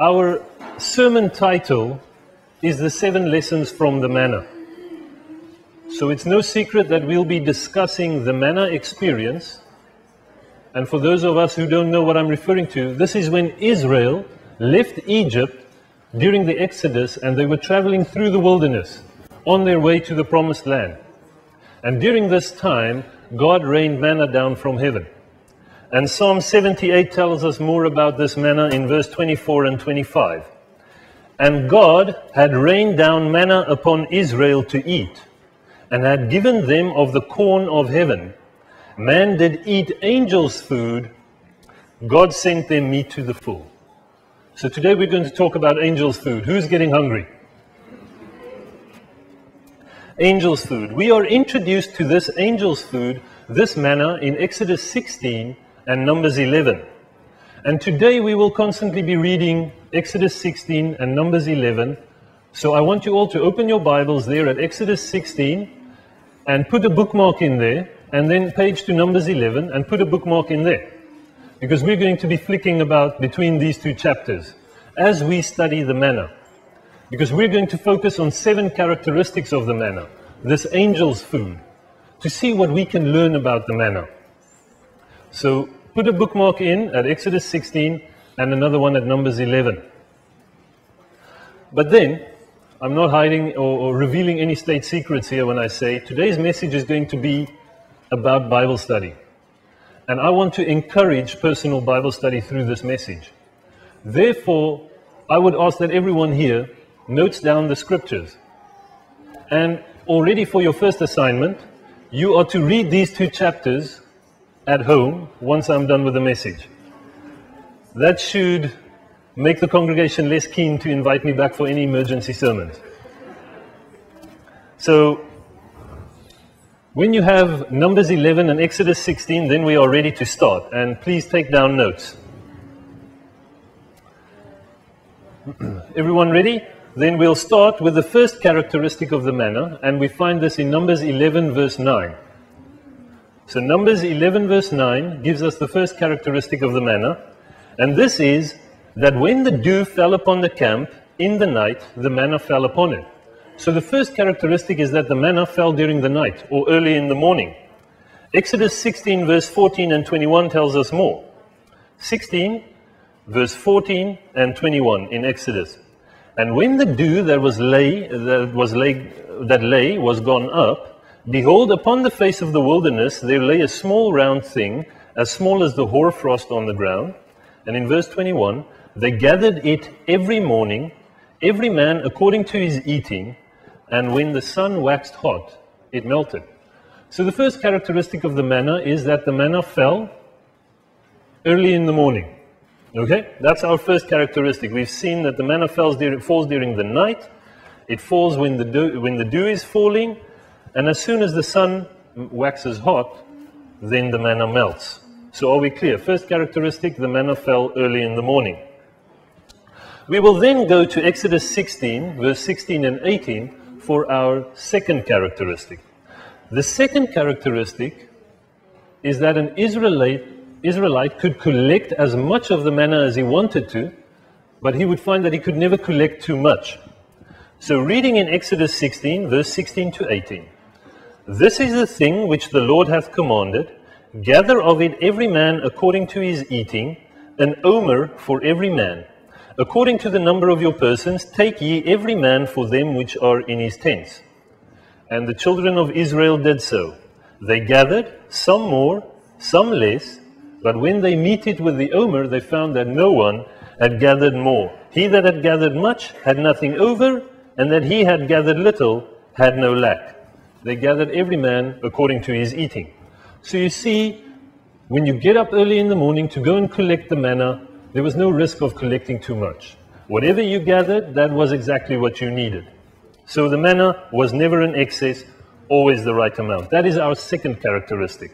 Our sermon title is The Seven Lessons from the Manna. So it's no secret that we'll be discussing the manna experience. And for those of us who don't know what I'm referring to, this is when Israel left Egypt during the Exodus and they were traveling through the wilderness on their way to the promised land. And during this time, God rained manna down from heaven. And Psalm 78 tells us more about this manna in verse 24 and 25. And God had rained down manna upon Israel to eat, and had given them of the corn of heaven. Man did eat angels' food, God sent them meat to the full. So today we're going to talk about angels' food. Who's getting hungry? Angels' food. We are introduced to this angels' food, this manna, in Exodus 16 and Numbers 11. And today we will constantly be reading Exodus 16 and Numbers 11. So I want you all to open your Bibles there at Exodus 16 and put a bookmark in there, and then page to Numbers 11 and put a bookmark in there. Because we're going to be flicking about between these two chapters as we study the manna. Because we're going to focus on seven characteristics of the manna, this angel's food, to see what we can learn about the manna. So put a bookmark in at Exodus 16 and another one at Numbers 11. But then, I'm not hiding or, or, revealing any state secrets here when I say today's message is going to be about Bible study. And I want to encourage personal Bible study through this message. Therefore, I would ask that everyone here notes down the scriptures. And already for your first assignment, you are to read these two chapters at home once I'm done with the message. That should make the congregation less keen to invite me back for any emergency sermons. So, when you have Numbers 11 and Exodus 16, then we are ready to start. And please take down notes. Everyone ready? Then we'll start with the first characteristic of the manna, and we find this in Numbers 11, verse 9. So Numbers 11 verse 9 gives us the first characteristic of the manna, and this is that when the dew fell upon the camp in the night, the manna fell upon it. So the first characteristic is that the manna fell during the night or early in the morning. Exodus 16 verse 14 and 21 tells us more. 16 verse 14 and 21 in Exodus. And when the dew that was lay that was lay that lay was gone up, Behold, upon the face of the wilderness there lay a small round thing, as small as the hoarfrost on the ground. And in verse 21, they gathered it every morning, every man according to his eating, and when the sun waxed hot, it melted. So the first characteristic of the manna is that the manna fell early in the morning. Okay? That's our first characteristic. We've seen that the manna falls during, falls during the night. It falls when the, dew, when the dew is falling and as soon as the sun waxes hot, then the manna melts. So are we clear? First characteristic, the manna fell early in the morning. We will then go to Exodus 16, verse 16 and 18 for our second characteristic. The second characteristic is that an Israelite, Israelite could collect as much of the manna as he wanted to, but he would find that he could never collect too much. So reading in Exodus 16, verse 16 to 18. This is the thing which the Lord hath commanded gather of it every man according to his eating, an omer for every man. According to the number of your persons, take ye every man for them which are in his tents. And the children of Israel did so. They gathered, some more, some less, but when they meted with the omer, they found that no one had gathered more. He that had gathered much had nothing over, and that he had gathered little had no lack. They gathered every man according to his eating. So you see, when you get up early in the morning to go and collect the manna, there was no risk of collecting too much. Whatever you gathered, that was exactly what you needed. So the manna was never in excess, always the right amount. That is our second characteristic.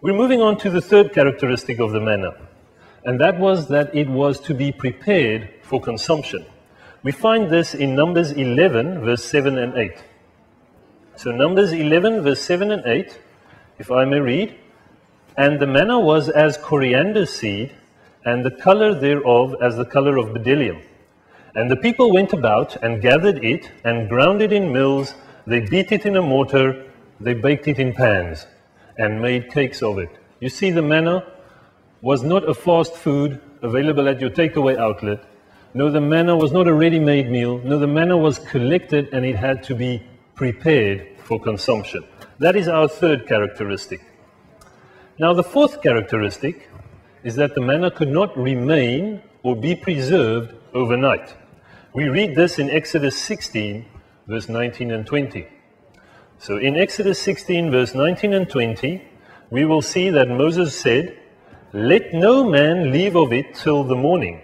We're moving on to the third characteristic of the manna, and that was that it was to be prepared for consumption. We find this in Numbers 11, verse 7 and 8. So Numbers 11, verse 7 and 8, if I may read. And the manna was as coriander seed, and the color thereof as the color of bdellium. And the people went about and gathered it and ground it in mills. They beat it in a mortar. They baked it in pans and made cakes of it. You see, the manna was not a fast food available at your takeaway outlet. No, the manna was not a ready made meal. No, the manna was collected and it had to be prepared for consumption. That is our third characteristic. Now, the fourth characteristic is that the manna could not remain or be preserved overnight. We read this in Exodus 16, verse 19 and 20. So, in Exodus 16, verse 19 and 20, we will see that Moses said, Let no man leave of it till the morning.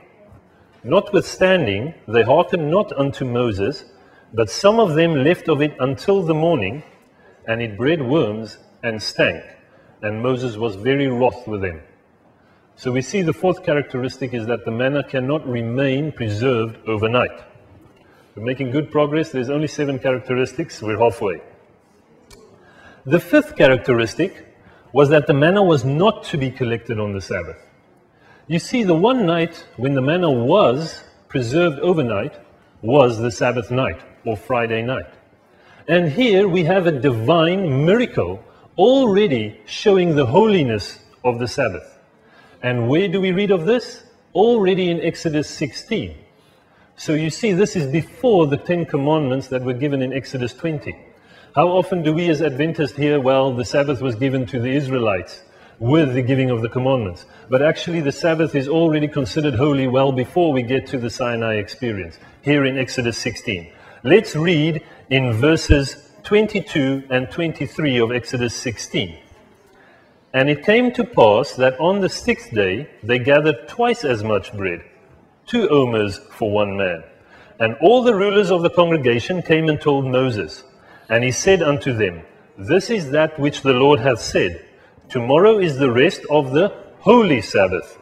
Notwithstanding, they hearkened not unto Moses, but some of them left of it until the morning, and it bred worms and stank and Moses was very wroth with them. So we see the fourth characteristic is that the manna cannot remain preserved overnight. We're making good progress. There's only seven characteristics. We're halfway. The fifth characteristic was that the manna was not to be collected on the Sabbath. You see, the one night when the manna was preserved overnight was the Sabbath night or Friday night. And here we have a divine miracle already showing the holiness of the Sabbath. And where do we read of this? Already in Exodus 16. So you see, this is before the Ten Commandments that were given in Exodus 20. How often do we as Adventists hear, well, the Sabbath was given to the Israelites with the giving of the commandments? But actually, the Sabbath is already considered holy well before we get to the Sinai experience, here in Exodus 16. Let's read in verses 22 and 23 of Exodus 16. And it came to pass that on the sixth day they gathered twice as much bread, two omers for one man. And all the rulers of the congregation came and told Moses. And he said unto them, This is that which the Lord hath said. Tomorrow is the rest of the holy Sabbath.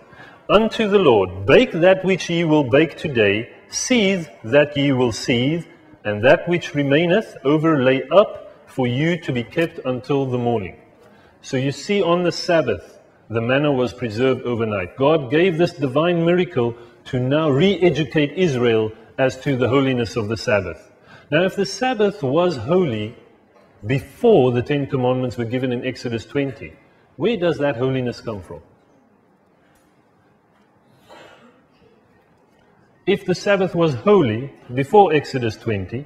Unto the Lord, bake that which ye will bake today, seethe that ye will seethe, and that which remaineth overlay up for you to be kept until the morning. So you see, on the Sabbath, the manna was preserved overnight. God gave this divine miracle to now re educate Israel as to the holiness of the Sabbath. Now, if the Sabbath was holy before the Ten Commandments were given in Exodus 20, where does that holiness come from? if the Sabbath was holy before Exodus 20,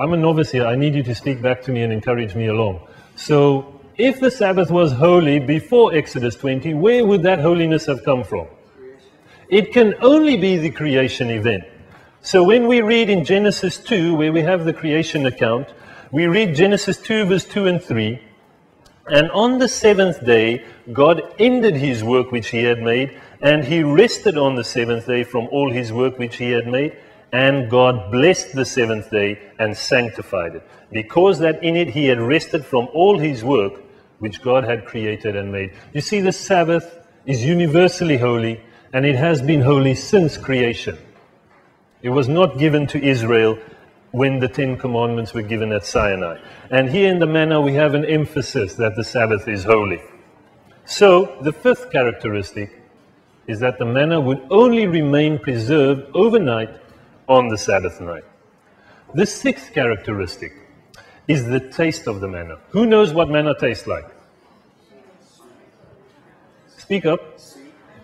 I'm a novice here. I need you to speak back to me and encourage me along. So, if the Sabbath was holy before Exodus 20, where would that holiness have come from? It can only be the creation event. So, when we read in Genesis 2, where we have the creation account, we read Genesis 2, verse 2 and 3. And on the seventh day, God ended his work which he had made, and he rested on the seventh day from all his work which he had made. And God blessed the seventh day and sanctified it, because that in it he had rested from all his work which God had created and made. You see, the Sabbath is universally holy, and it has been holy since creation. It was not given to Israel when the Ten Commandments were given at Sinai. And here in the manna we have an emphasis that the Sabbath is holy. So, the fifth characteristic is that the manna would only remain preserved overnight on the Sabbath night. The sixth characteristic is the taste of the manna. Who knows what manna tastes like? Speak up.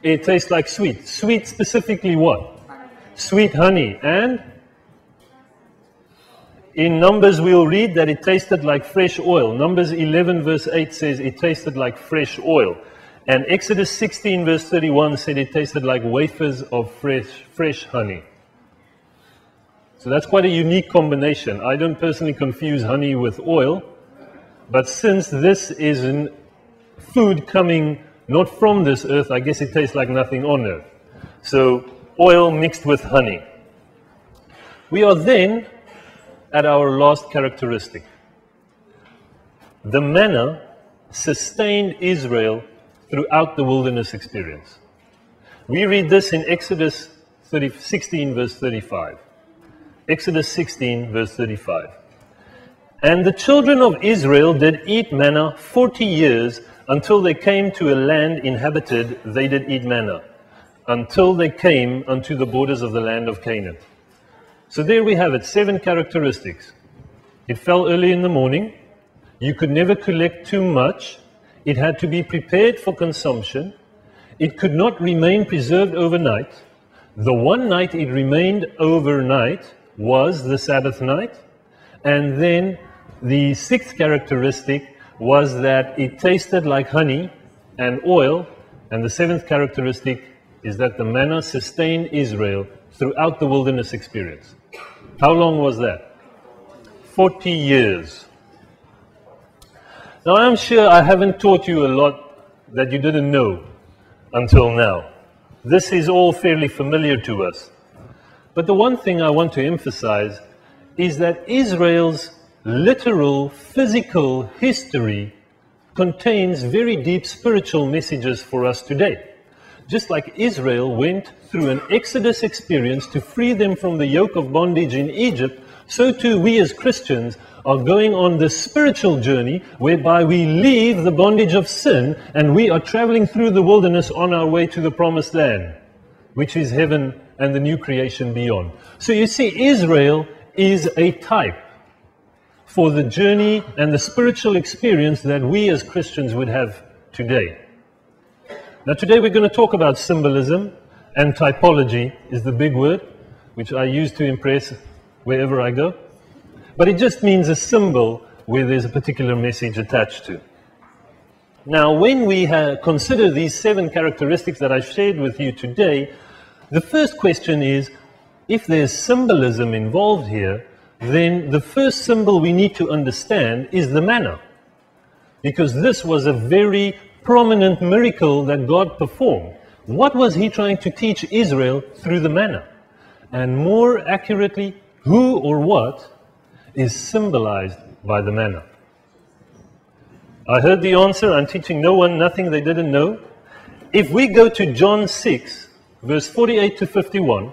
It tastes like sweet. Sweet specifically what? Sweet honey. And in Numbers, we'll read that it tasted like fresh oil. Numbers 11, verse 8 says it tasted like fresh oil. And Exodus 16, verse 31 said it tasted like wafers of fresh, fresh honey. So that's quite a unique combination. I don't personally confuse honey with oil, but since this is food coming not from this earth, I guess it tastes like nothing on earth. So oil mixed with honey. We are then at our last characteristic. The manna sustained Israel throughout the wilderness experience. We read this in Exodus 30, 16, verse 35. Exodus 16, verse 35. And the children of Israel did eat manna 40 years until they came to a land inhabited, they did eat manna. until they came unto the borders of the land of Canaan. So there we have it, seven characteristics. It fell early in the morning. You could never collect too much. It had to be prepared for consumption. It could not remain preserved overnight. The one night it remained overnight was the Sabbath night. And then the sixth characteristic was that it tasted like honey and oil. And the seventh characteristic is that the manna sustained Israel throughout the wilderness experience. How long was that? 40 years. Now, I'm sure I haven't taught you a lot that you didn't know until now. This is all fairly familiar to us. But the one thing I want to emphasize is that Israel's literal, physical history contains very deep spiritual messages for us today. Just like Israel went through an Exodus experience to free them from the yoke of bondage in Egypt, so too we as Christians are going on this spiritual journey whereby we leave the bondage of sin and we are traveling through the wilderness on our way to the promised land, which is heaven and the new creation beyond. So you see, Israel is a type for the journey and the spiritual experience that we as Christians would have today. Now, today we're going to talk about symbolism, and typology is the big word, which I use to impress wherever I go. But it just means a symbol where there's a particular message attached to. Now, when we consider these seven characteristics that I shared with you today, the first question is if there's symbolism involved here, then the first symbol we need to understand is the manna. Because this was a very prominent miracle that God performed. What was he trying to teach Israel through the manna? And more accurately, who or what is symbolized by the manna? I heard the answer. I'm teaching no one nothing they didn't know. If we go to John 6, verse 48 to 51,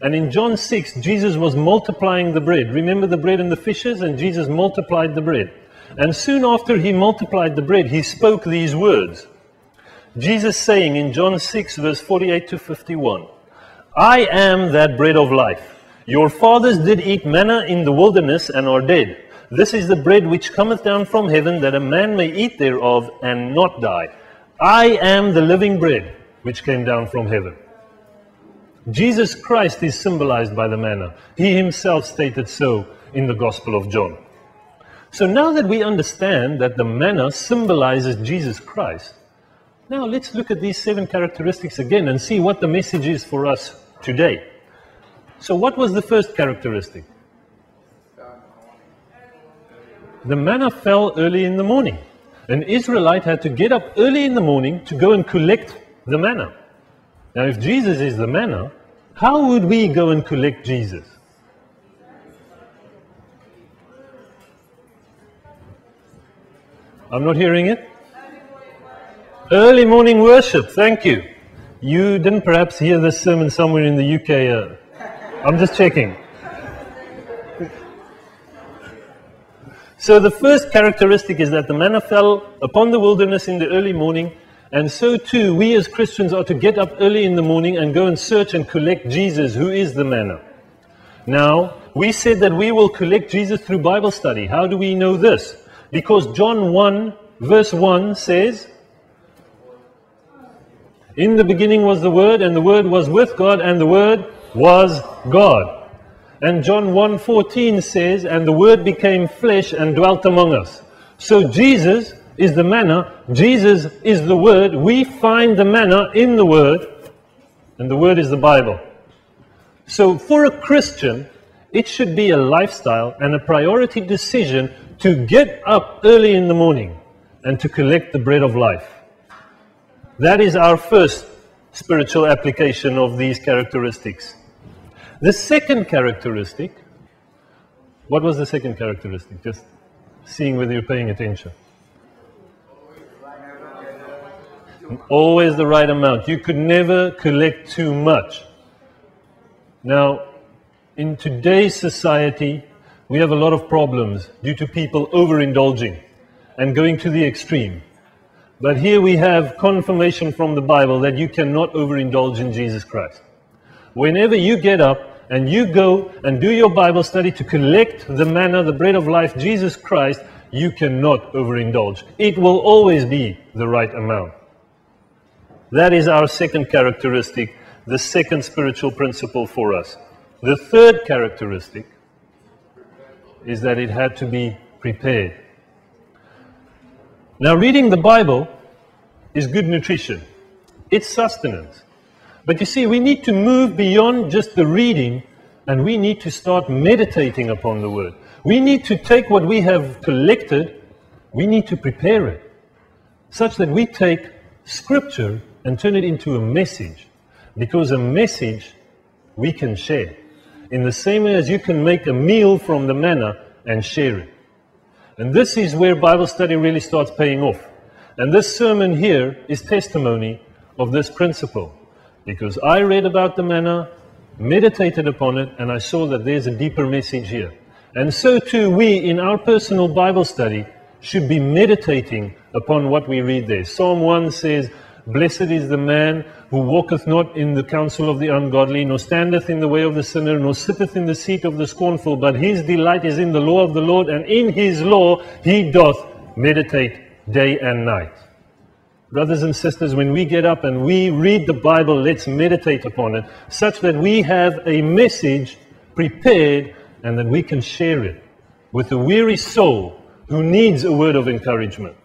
and in John 6, Jesus was multiplying the bread. Remember the bread and the fishes? And Jesus multiplied the bread. And soon after he multiplied the bread, he spoke these words. Jesus saying in John 6, verse 48 to 51, I am that bread of life. Your fathers did eat manna in the wilderness and are dead. This is the bread which cometh down from heaven, that a man may eat thereof and not die. I am the living bread which came down from heaven. Jesus Christ is symbolized by the manna. He himself stated so in the Gospel of John. So now that we understand that the manna symbolizes Jesus Christ, now let's look at these seven characteristics again and see what the message is for us today. So, what was the first characteristic? The manna fell early in the morning. An Israelite had to get up early in the morning to go and collect the manna. Now, if Jesus is the manna, how would we go and collect Jesus? I'm not hearing it. Early morning worship, thank you. You didn't perhaps hear this sermon somewhere in the UK. Uh, I'm just checking. So, the first characteristic is that the manna fell upon the wilderness in the early morning, and so too, we as Christians are to get up early in the morning and go and search and collect Jesus, who is the manna. Now, we said that we will collect Jesus through Bible study. How do we know this? Because John 1, verse 1 says, In the beginning was the Word, and the Word was with God, and the Word was God. And John 1:14 says, And the Word became flesh and dwelt among us. So Jesus is the manna, Jesus is the Word. We find the manna in the Word, and the Word is the Bible. So for a Christian, it should be a lifestyle and a priority decision to get up early in the morning and to collect the bread of life. That is our first spiritual application of these characteristics. The second characteristic, what was the second characteristic? Just seeing whether you're paying attention. Always the right amount. You could never collect too much. Now, in today's society, we have a lot of problems due to people overindulging and going to the extreme. But here we have confirmation from the Bible that you cannot overindulge in Jesus Christ. Whenever you get up and you go and do your Bible study to collect the manna, the bread of life, Jesus Christ, you cannot overindulge. It will always be the right amount. That is our second characteristic, the second spiritual principle for us. The third characteristic is that it had to be prepared. Now, reading the Bible is good nutrition, it's sustenance. But you see, we need to move beyond just the reading and we need to start meditating upon the Word. We need to take what we have collected, we need to prepare it such that we take Scripture and turn it into a message. Because a message we can share. In the same way as you can make a meal from the manna and share it. And this is where Bible study really starts paying off. And this sermon here is testimony of this principle. Because I read about the manna, meditated upon it, and I saw that there's a deeper message here. And so too, we in our personal Bible study should be meditating upon what we read there. Psalm 1 says, Blessed is the man who walketh not in the counsel of the ungodly, nor standeth in the way of the sinner, nor sitteth in the seat of the scornful, but his delight is in the law of the Lord, and in his law he doth meditate day and night. Brothers and sisters, when we get up and we read the Bible, let's meditate upon it, such that we have a message prepared and that we can share it with a weary soul who needs a word of encouragement.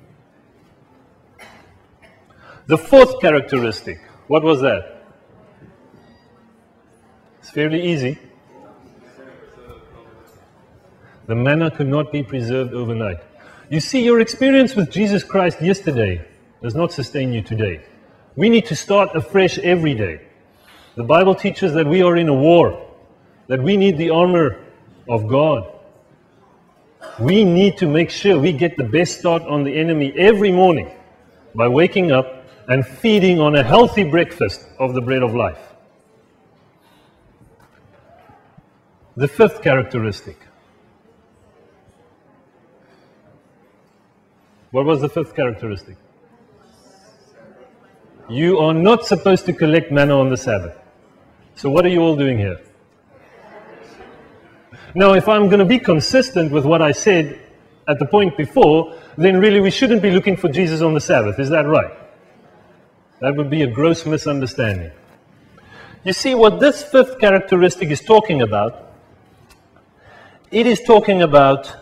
The fourth characteristic, what was that? It's fairly easy. The manna could not be preserved overnight. You see, your experience with Jesus Christ yesterday does not sustain you today. We need to start afresh every day. The Bible teaches that we are in a war, that we need the armor of God. We need to make sure we get the best start on the enemy every morning by waking up and feeding on a healthy breakfast of the bread of life. The fifth characteristic. What was the fifth characteristic? You are not supposed to collect manna on the Sabbath. So, what are you all doing here? Now, if I'm going to be consistent with what I said at the point before, then really we shouldn't be looking for Jesus on the Sabbath. Is that right? That would be a gross misunderstanding. You see, what this fifth characteristic is talking about, it is talking about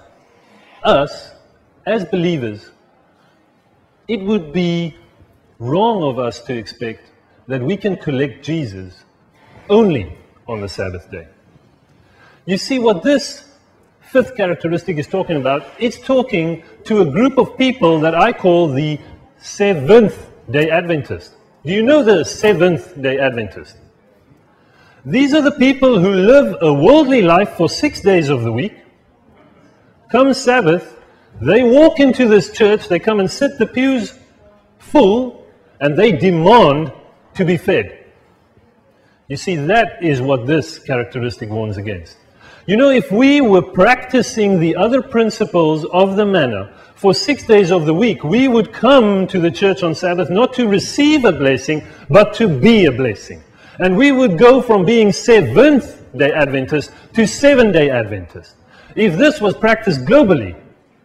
us as believers. It would be wrong of us to expect that we can collect Jesus only on the Sabbath day. You see, what this fifth characteristic is talking about, it's talking to a group of people that I call the seventh day Adventist. Do you know the Seventh day Adventist? These are the people who live a worldly life for six days of the week. Come Sabbath, they walk into this church, they come and sit the pews full, and they demand to be fed. You see, that is what this characteristic warns against. You know, if we were practicing the other principles of the manna for six days of the week, we would come to the church on Sabbath not to receive a blessing, but to be a blessing. And we would go from being seventh day Adventist to seven day Adventist. If this was practiced globally,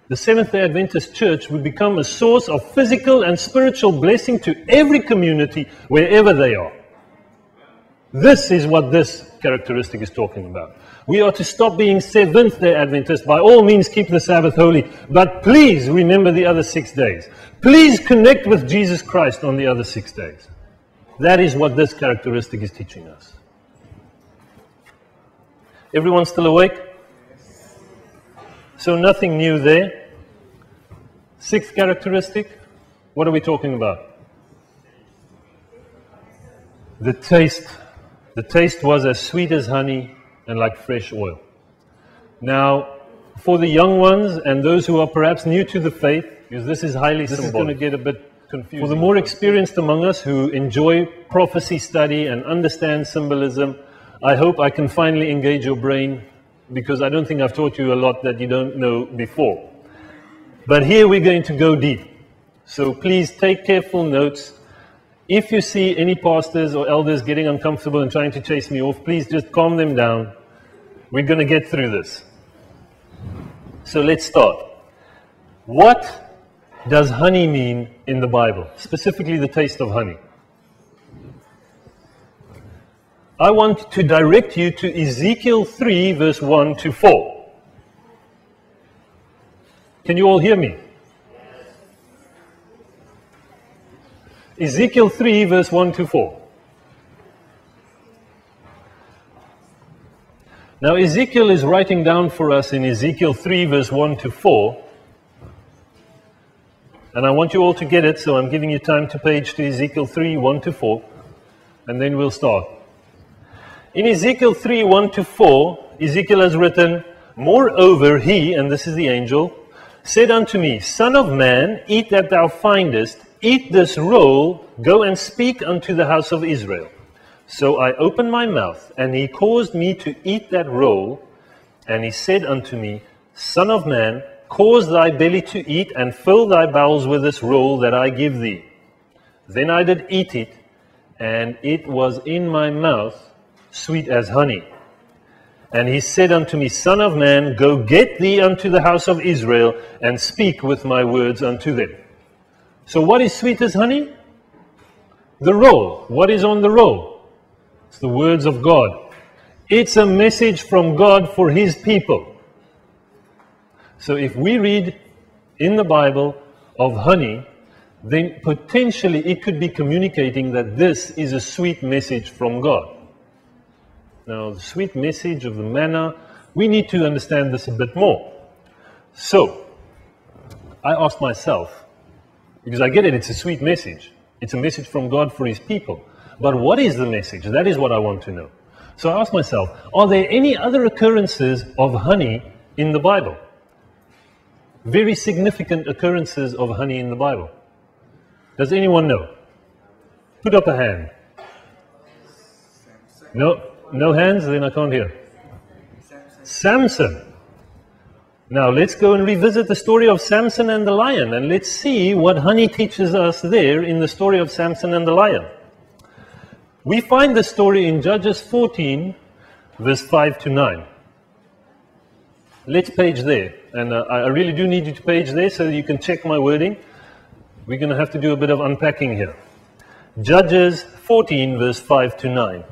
the Seventh day Adventist church would become a source of physical and spiritual blessing to every community wherever they are. This is what this characteristic is talking about. We are to stop being Seventh day Adventists. By all means, keep the Sabbath holy. But please remember the other six days. Please connect with Jesus Christ on the other six days. That is what this characteristic is teaching us. Everyone still awake? So nothing new there. Sixth characteristic. What are we talking about? The taste. The taste was as sweet as honey and like fresh oil. Now, for the young ones and those who are perhaps new to the faith, because this is highly this symbolic. is going to get a bit confusing. For the more experienced among us who enjoy prophecy study and understand symbolism, I hope I can finally engage your brain because I don't think I've taught you a lot that you don't know before. But here we're going to go deep. So please take careful notes. If you see any pastors or elders getting uncomfortable and trying to chase me off, please just calm them down. We're going to get through this. So let's start. What does honey mean in the Bible? Specifically, the taste of honey. I want to direct you to Ezekiel 3, verse 1 to 4. Can you all hear me? Ezekiel 3, verse 1 to 4. Now, Ezekiel is writing down for us in Ezekiel 3, verse 1 to 4. And I want you all to get it, so I'm giving you time to page to Ezekiel 3, 1 to 4. And then we'll start. In Ezekiel 3, 1 to 4, Ezekiel has written, Moreover, he, and this is the angel, said unto me, Son of man, eat that thou findest, Eat this roll, go and speak unto the house of Israel. So I opened my mouth, and he caused me to eat that roll. And he said unto me, Son of man, cause thy belly to eat, and fill thy bowels with this roll that I give thee. Then I did eat it, and it was in my mouth sweet as honey. And he said unto me, Son of man, go get thee unto the house of Israel, and speak with my words unto them. So, what is sweet as honey? The roll. What is on the roll? It's the words of God. It's a message from God for His people. So, if we read in the Bible of honey, then potentially it could be communicating that this is a sweet message from God. Now, the sweet message of the manna, we need to understand this a bit more. So, I asked myself, because I get it, it's a sweet message. It's a message from God for his people. But what is the message? That is what I want to know. So I ask myself, are there any other occurrences of honey in the Bible? Very significant occurrences of honey in the Bible. Does anyone know? Put up a hand. No, no hands, then I can't hear. Samson. Now let's go and revisit the story of Samson and the lion and let's see what honey teaches us there in the story of Samson and the lion. We find the story in Judges 14, verse 5 to 9. Let's page there. And uh, I really do need you to page there so you can check my wording. We're going to have to do a bit of unpacking here. Judges 14, verse 5 to 9.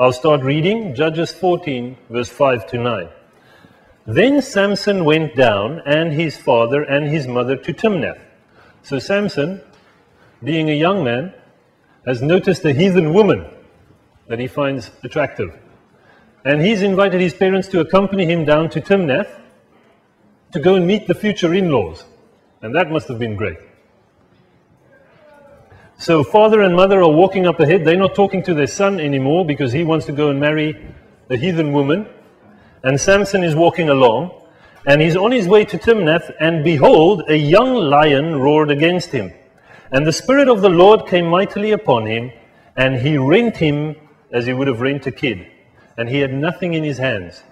I'll start reading Judges 14, verse 5 to 9. Then Samson went down, and his father and his mother, to Timnath. So Samson, being a young man, has noticed a heathen woman that he finds attractive. And he's invited his parents to accompany him down to Timnath to go and meet the future in laws. And that must have been great. So father and mother are walking up ahead. They're not talking to their son anymore because he wants to go and marry a heathen woman. And Samson is walking along. And he's on his way to Timnath. And behold, a young lion roared against him. And the Spirit of the Lord came mightily upon him. And he rent him as he would have rent a kid. And he had nothing in his hands.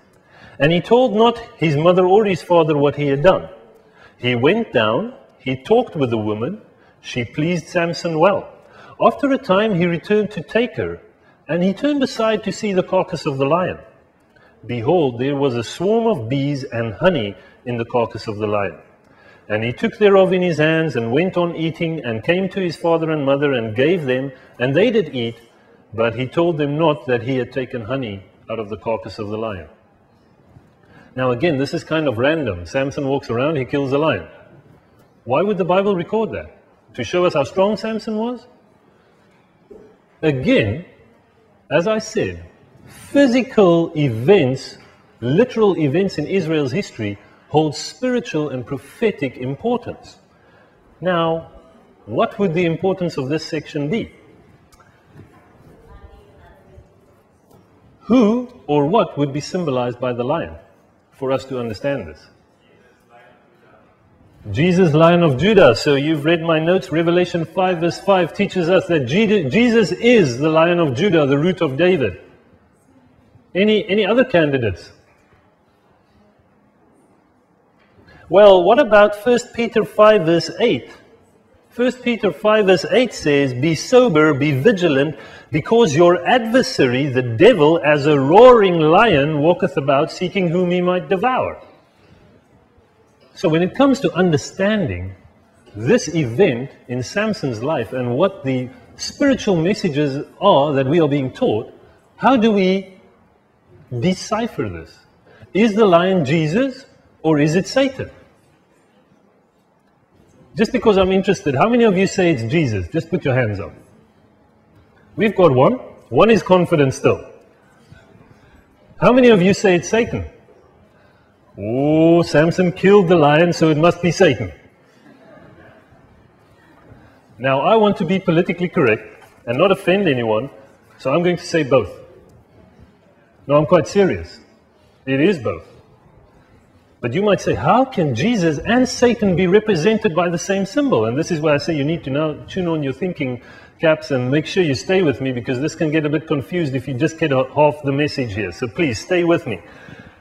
And he told not his mother or his father what he had done. He went down, he talked with the woman, she pleased Samson well. After a time, he returned to take her, and he turned aside to see the carcass of the lion. Behold, there was a swarm of bees and honey in the carcass of the lion. And he took thereof in his hands, and went on eating, and came to his father and mother, and gave them, and they did eat, but he told them not that he had taken honey out of the carcass of the lion. Now, again, this is kind of random. Samson walks around, he kills a lion. Why would the Bible record that? To show us how strong Samson was? Again, as I said, physical events, literal events in Israel's history, hold spiritual and prophetic importance. Now, what would the importance of this section be? Who or what would be symbolized by the lion for us to understand this? Jesus, Lion of Judah. So you've read my notes. Revelation 5, verse 5 teaches us that Jesus is the Lion of Judah, the root of David. Any, any other candidates? Well, what about 1 Peter 5, verse 8? 1 Peter 5, verse 8 says, Be sober, be vigilant, because your adversary, the devil, as a roaring lion, walketh about seeking whom he might devour. So, when it comes to understanding this event in Samson's life and what the spiritual messages are that we are being taught, how do we decipher this? Is the lion Jesus or is it Satan? Just because I'm interested, how many of you say it's Jesus? Just put your hands up. We've got one. One is confident still. How many of you say it's Satan? Oh, Samson killed the lion, so it must be Satan. Now, I want to be politically correct and not offend anyone, so I'm going to say both. No, I'm quite serious. It is both. But you might say, how can Jesus and Satan be represented by the same symbol? And this is why I say you need to now tune on your thinking caps and make sure you stay with me because this can get a bit confused if you just get half the message here. So please stay with me.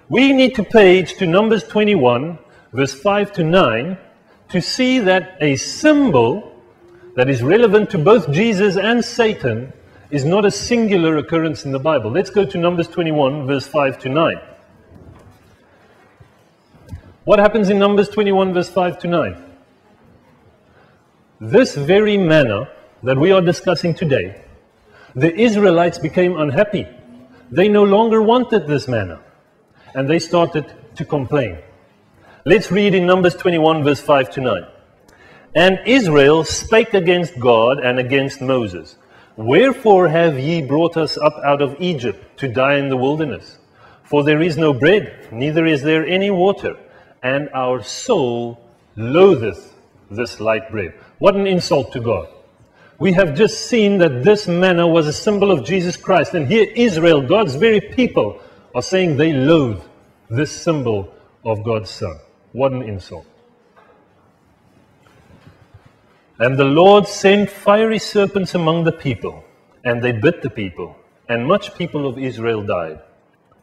We need to page to Numbers 21, verse 5 to 9, to see that a symbol that is relevant to both Jesus and Satan is not a singular occurrence in the Bible. Let's go to Numbers 21, verse 5 to 9. What happens in Numbers 21, verse 5 to 9? This very manna that we are discussing today, the Israelites became unhappy. They no longer wanted this manna, and they started to complain. Let's read in Numbers 21, verse 5 to 9. And Israel spake against God and against Moses. Wherefore have ye brought us up out of Egypt to die in the wilderness? For there is no bread, neither is there any water and our soul loatheth this light bread. What an insult to God. We have just seen that this manna was a symbol of Jesus Christ. And here, Israel, God's very people, are saying they loathe this symbol of God's Son. What an insult. And the Lord sent fiery serpents among the people, and they bit the people, and much people of Israel died.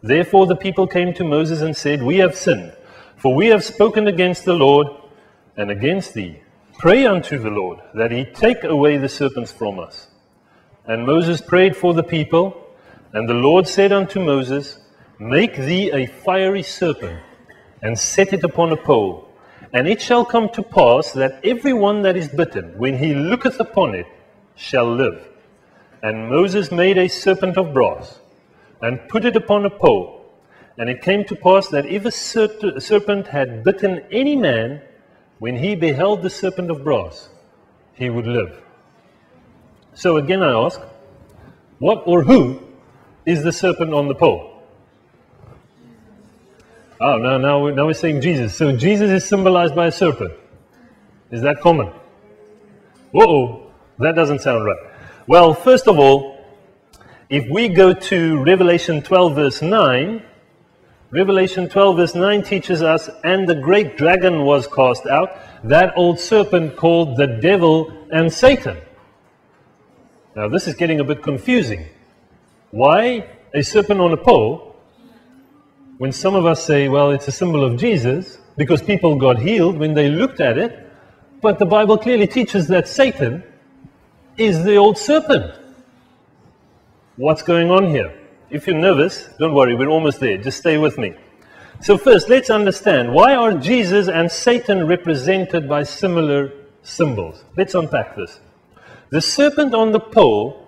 Therefore the people came to Moses and said, We have sinned for we have spoken against the Lord and against thee. Pray unto the Lord that he take away the serpents from us. And Moses prayed for the people, and the Lord said unto Moses, Make thee a fiery serpent, and set it upon a pole. And it shall come to pass that every one that is bitten, when he looketh upon it, shall live. And Moses made a serpent of brass, and put it upon a pole. And it came to pass that if a serpent had bitten any man, when he beheld the serpent of brass, he would live. So again I ask, what or who is the serpent on the pole? Oh, now, now, we're, now we're saying Jesus. So Jesus is symbolized by a serpent. Is that common? Whoa, that doesn't sound right. Well, first of all, if we go to Revelation 12, verse 9, Revelation 12, verse 9 teaches us, and the great dragon was cast out, that old serpent called the devil and Satan. Now, this is getting a bit confusing. Why a serpent on a pole when some of us say, well, it's a symbol of Jesus because people got healed when they looked at it, but the Bible clearly teaches that Satan is the old serpent. What's going on here? If you're nervous, don't worry, we're almost there. Just stay with me. So, first, let's understand why are Jesus and Satan represented by similar symbols? Let's unpack this. The serpent on the pole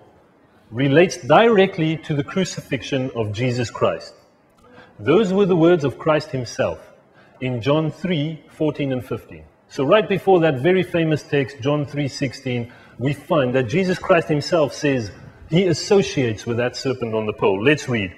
relates directly to the crucifixion of Jesus Christ. Those were the words of Christ himself in John 3 14 and 15. So, right before that very famous text, John 3 16, we find that Jesus Christ himself says, he associates with that serpent on the pole. Let's read.